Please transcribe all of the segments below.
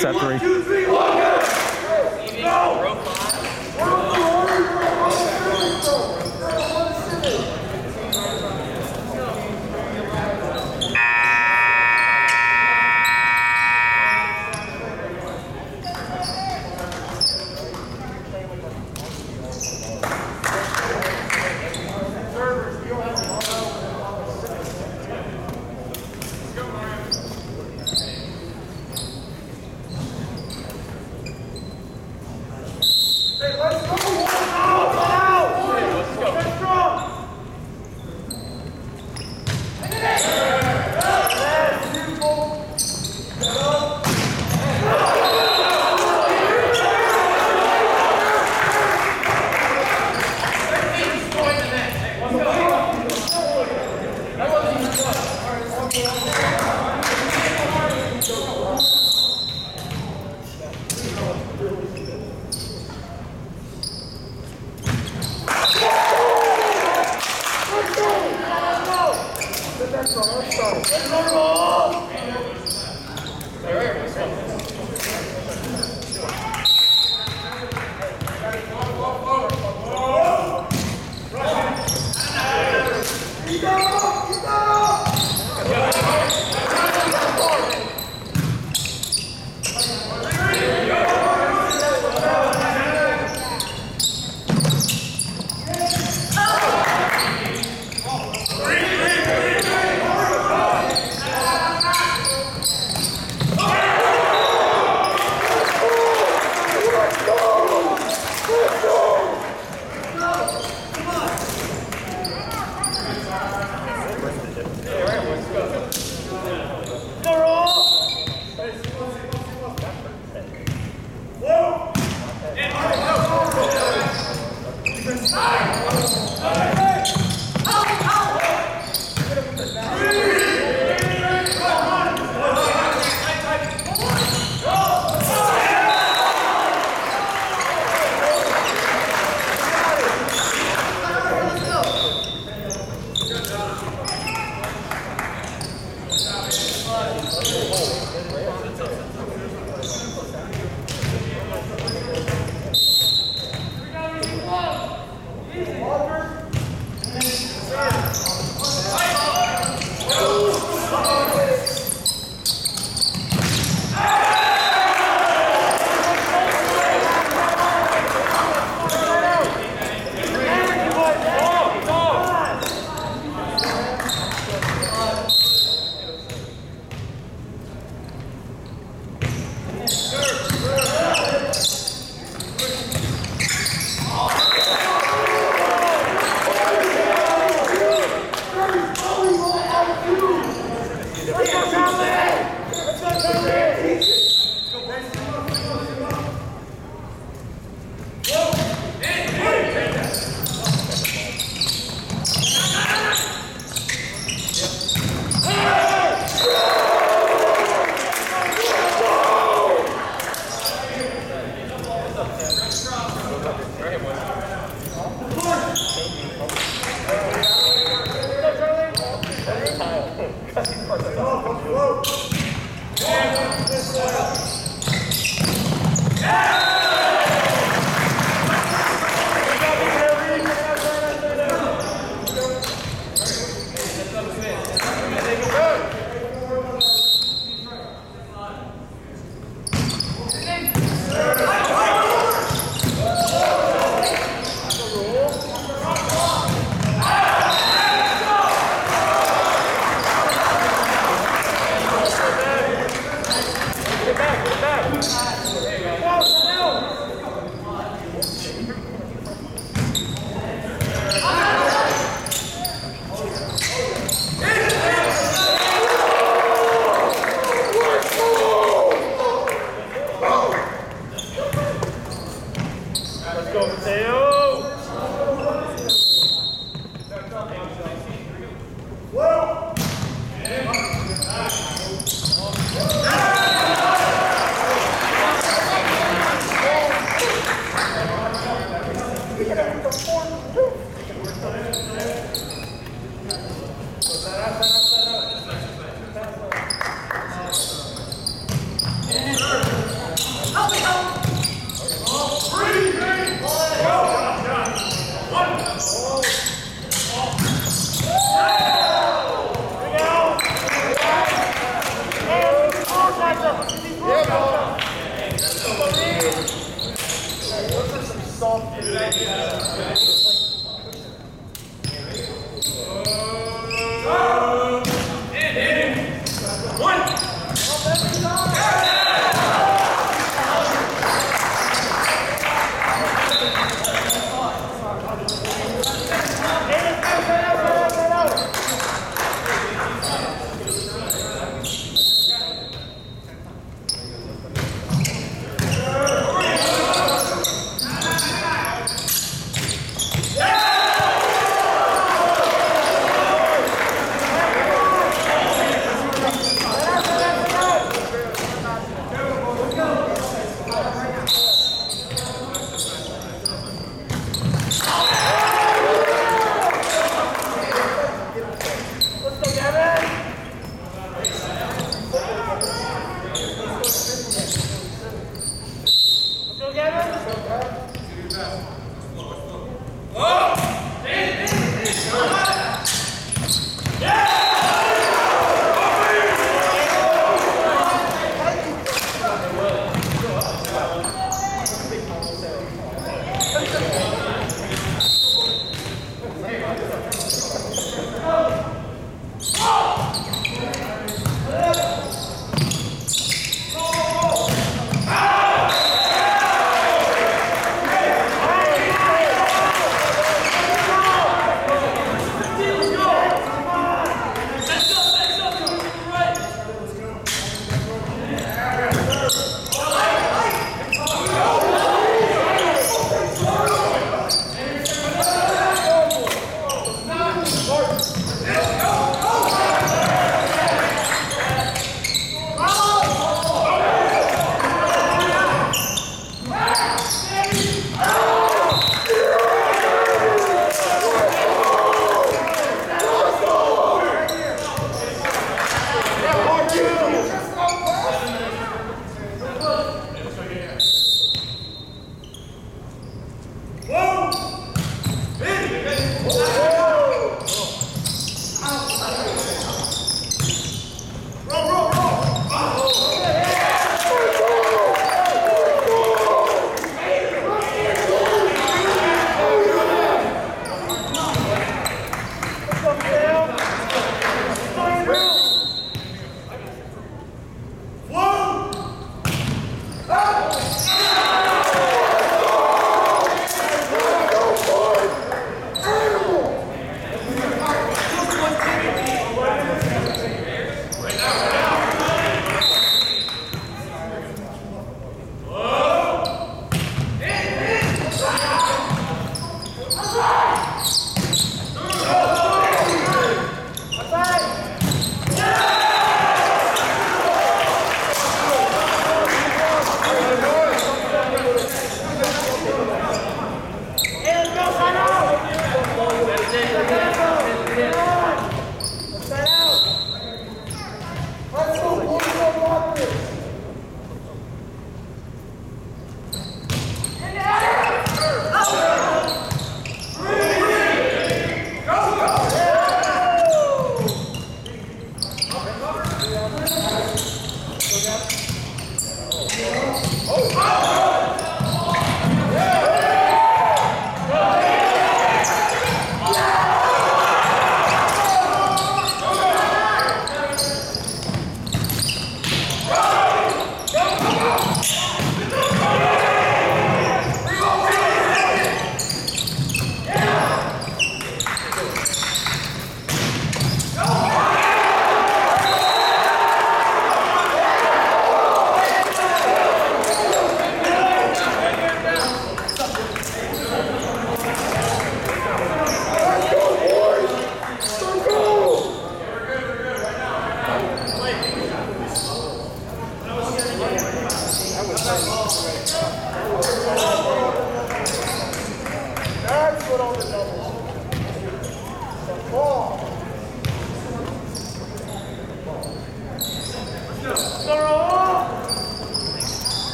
Set three.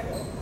再给我。